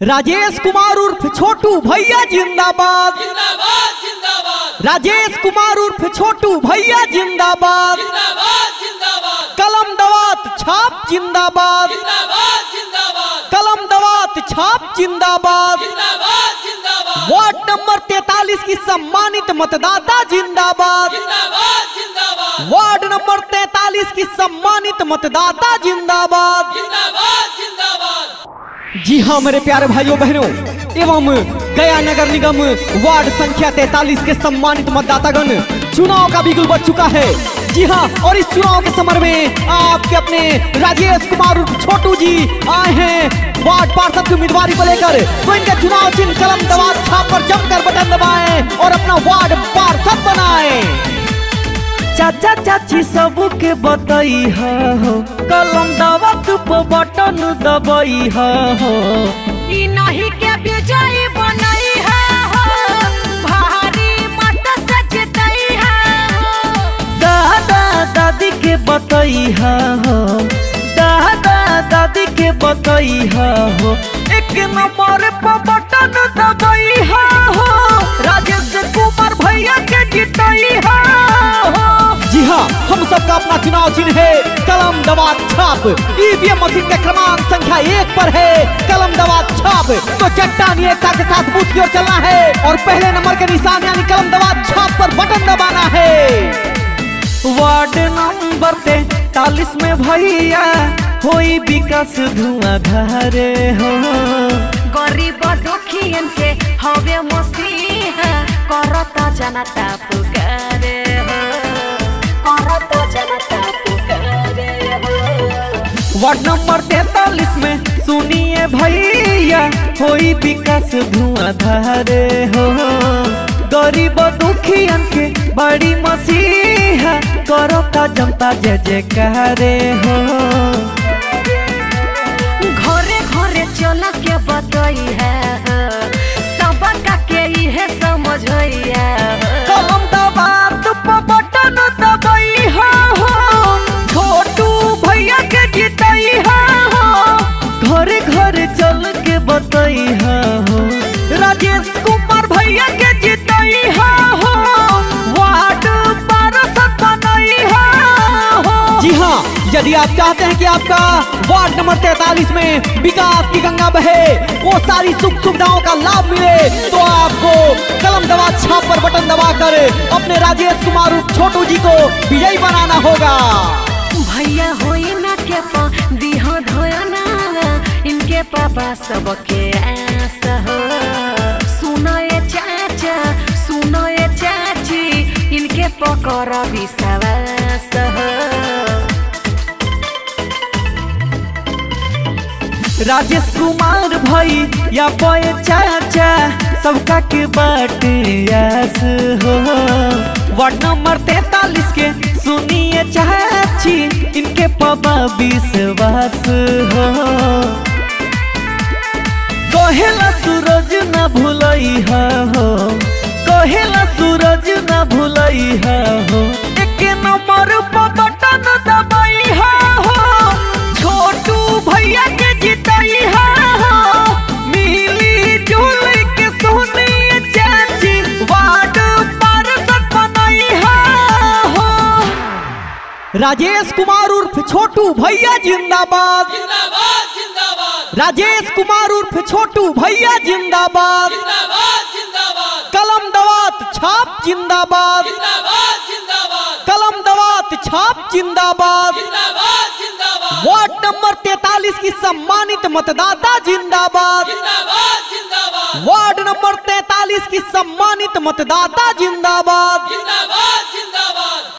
राजेश कुमार उर्फ़ छोटू भैया जिंदाबाद। जिंदाबाद जिंदाबाद। राजेश कुमार उर्फ़ छोटू भैया जिंदाबाद। जिंदाबाद जिंदाबाद। कलम दवात छाप जिंदाबाद। जिंदाबाद जिंदाबाद। कलम दवात छाप जिंदाबाद। वार्ड नंबर तैतालीस की सम्मानित मतदाता जिंदाबाद। वार्ड नंबर तैतालीस की सम्मानित मतदाता जिंदाबाद। जी हाँ मेरे प्यारे भाइयों, बहनों, एवं गया नगर निगम वार्ड संख्या 43 के सम्मानित मतदातागण, चुनाव का बिगुल बच चुका है। जी हाँ और इस चुनाव के समर में आपके अपने राजेश कुमार छोटू जी आए हैं। वार्ड पार्षद की उम्मीदवारी को लेकर तो इनका चुनाव चिन्ह कलम दबा छाप पर जमकर बटन दबाएँ और अपना चाचा सबके बतई हो कलम दबा पर बटन दबई हो ई नहीं के विजयी बनई है हो। भारी मत से हो। दादा दादी के बतई हो दादा दादी के बतई हो। एक नंबर पर बटन दबई हो। सबका अपना चुनाव चिन्ह है। कलम दवा छाप। ईवीएम मशीन के क्रमांक संख्या एक पर है। कलम दवा छाप। तो चट्टानी एकता के साथ बूथ की ओर चलना है। और पहले नंबर के निशान यानी कलम दवा छाप पर बटन दबाना है। वार्ड नंबर तैतालीस में भैया, होई विकास धुआंधार हो। गरीब दुखियन के हवे मसीहा, करता जनता पुकारे हो। करता हो वार्ड नंबर तैतालीस में सुनिए भैया, होई विकास धुआंधार हो। गरीब दुखियन के बड़ी मसीहा, करता जनता जय जयकारे हो। घरे घरे चल के बतई हो राजेश कुमार भैया के जितई हो वार्ड पार्षद बनई हो जी हाँ यदि आप चाहते हैं कि आपका वार्ड नंबर तैतालीस में विकास की गंगा बहे वो सारी सुख सुविधाओं का लाभ मिले तो आपको कलम दबा छाप पर बटन दबा कर अपने राजेश कुमार छोटू जी को विजयी बनाना होगा। भैया होई ना के पा पापा सबके आस हो सुनो ये चाचा सुनो ये चाची इनके पकड़ विश्वास हो राजेश कुमार भाई, या बय चाचा, सबका के बाटे आस हो। वार्ड नंबर तैतालीस के सुनिए चाची, इनके पबा विश्वास हो। सूरज न भूलई हो कहेला सूरज न भूलई हो एक नंबर पर बटन दबाई हो छोटू भैया के जितई हो मिली जुल के सुनी चाची वार्ड पार्षद बनई हो राजेश कुमार उर्फ़ छोटू भैया जिंदाबाद जिंदाबाद। जिंदाबाद। राजेश कुमार उर्फ़ छोटू भैया जिंदाबाद। कलम दवात छाप जिंदाबाद। कलम दवात छाप जिंदाबाद। वार्ड नंबर तैतालीस की सम्मानित मतदाता जिंदाबाद। वार्ड नंबर तैतालीस की सम्मानित मतदाता जिंदाबाद।